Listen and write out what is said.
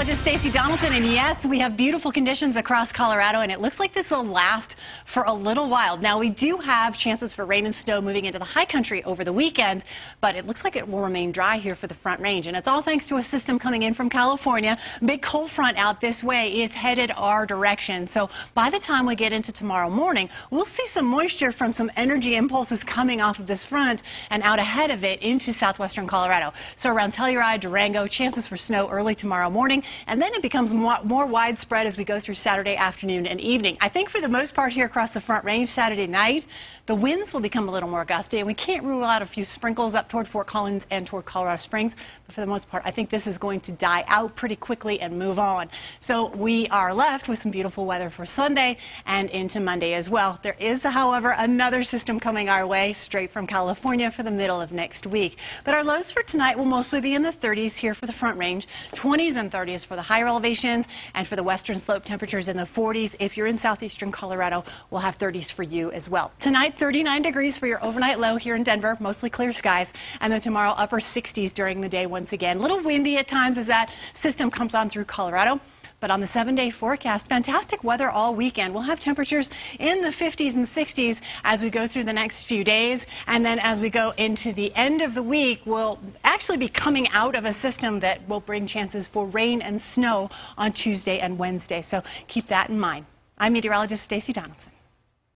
meteorologist Stacy Donaldson, and yes, we have beautiful conditions across Colorado, and it looks like this will last for a little while. Now, we do have chances for rain and snow moving into the high country over the weekend, but it looks like it will remain dry here for the front range, and it's all thanks to a system coming in from California. Big cold front out this way is headed our direction, so by the time we get into tomorrow morning, we'll see some moisture from some energy impulses coming off of this front and out ahead of it into southwestern Colorado. So around Telluride, Durango, chances for snow early tomorrow morning, and then it becomes more, more, widespread as we go through Saturday afternoon and evening. I think for the most part here across the Front Range Saturday night, the winds will become a little more gusty, and we can't rule out a few sprinkles up toward Fort Collins and toward Colorado Springs. But for the most part, I think this is going to die out pretty quickly and move on. So we are left with some beautiful weather for Sunday and into Monday as well. There is, however, another system coming our way straight from California for the middle of next week. But our lows for tonight will mostly be in the 30s here for the Front Range, 20s and 30s for the higher elevations, and for the western slope temperatures in the 40s. If you're in southeastern Colorado, we'll have 30s for you as well. Tonight, 39 degrees for your overnight low here in Denver, mostly clear skies, and then tomorrow, upper 60s during the day once again. A little windy at times as that system comes on through Colorado. But on the seven day forecast, fantastic weather all weekend. We'll have temperatures in the 50s and 60s as we go through the next few days. And then as we go into the end of the week, we'll actually be coming out of a system that will bring chances for rain and snow on Tuesday and Wednesday. So keep that in mind. I'm meteorologist Stacy Donaldson.